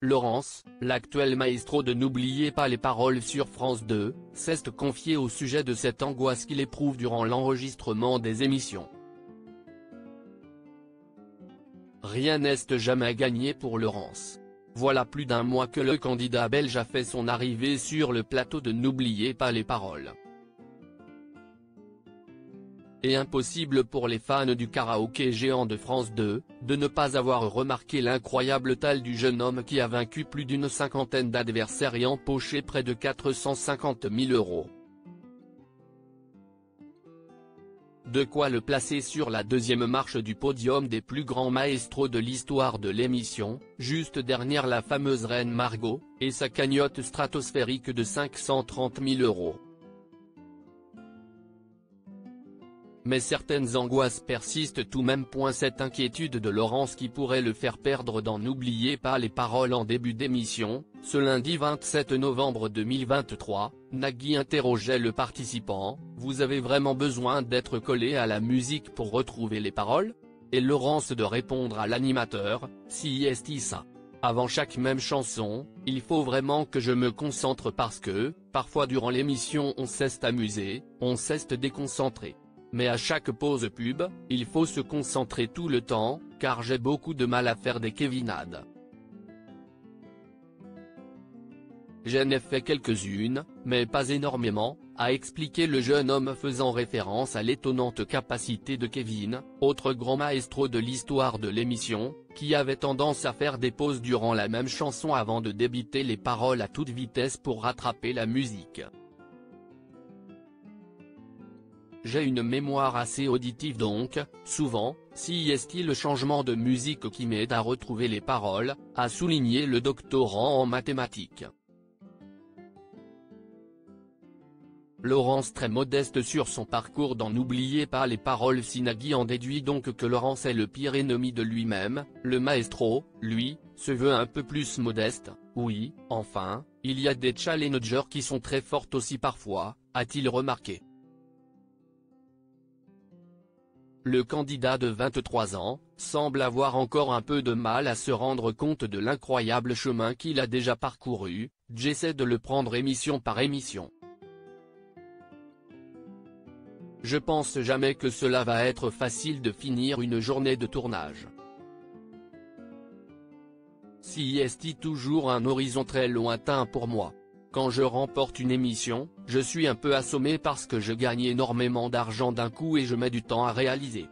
Laurence, l'actuel maestro de N'oubliez pas les paroles sur France 2, s'est confié au sujet de cette angoisse qu'il éprouve durant l'enregistrement des émissions. Rien n'est jamais gagné pour Laurence. Voilà plus d'un mois que le candidat belge a fait son arrivée sur le plateau de N'oubliez pas les paroles et impossible pour les fans du karaoké géant de France 2, de ne pas avoir remarqué l'incroyable taille du jeune homme qui a vaincu plus d'une cinquantaine d'adversaires et empoché près de 450 000 euros. De quoi le placer sur la deuxième marche du podium des plus grands maestros de l'histoire de l'émission, juste derrière la fameuse reine Margot, et sa cagnotte stratosphérique de 530 000 euros. Mais certaines angoisses persistent tout même. Cette inquiétude de Laurence qui pourrait le faire perdre dans N'oubliez pas les paroles en début d'émission, ce lundi 27 novembre 2023, Nagui interrogeait le participant, « Vous avez vraiment besoin d'être collé à la musique pour retrouver les paroles ?» Et Laurence de répondre à l'animateur, « Si est ça. Avant chaque même chanson, il faut vraiment que je me concentre parce que, parfois durant l'émission on s'est amusé, on s'est déconcentré. Mais à chaque pause pub, il faut se concentrer tout le temps, car j'ai beaucoup de mal à faire des kevinades. J'en ai fait quelques-unes, mais pas énormément, a expliqué le jeune homme faisant référence à l'étonnante capacité de Kevin, autre grand maestro de l'histoire de l'émission, qui avait tendance à faire des pauses durant la même chanson avant de débiter les paroles à toute vitesse pour rattraper la musique. J'ai une mémoire assez auditive donc, souvent, si est-il le changement de musique qui m'aide à retrouver les paroles, a souligné le doctorant en mathématiques. Laurence très modeste sur son parcours dans N'oubliez pas les paroles Sinagi en déduit donc que Laurence est le pire ennemi de lui-même, le maestro, lui, se veut un peu plus modeste, oui, enfin, il y a des challengers qui sont très fortes aussi parfois, a-t-il remarqué. Le candidat de 23 ans, semble avoir encore un peu de mal à se rendre compte de l'incroyable chemin qu'il a déjà parcouru, j'essaie de le prendre émission par émission. Je pense jamais que cela va être facile de finir une journée de tournage. Si est toujours un horizon très lointain pour moi? Quand je remporte une émission, je suis un peu assommé parce que je gagne énormément d'argent d'un coup et je mets du temps à réaliser.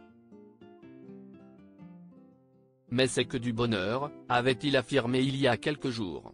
Mais c'est que du bonheur, avait-il affirmé il y a quelques jours.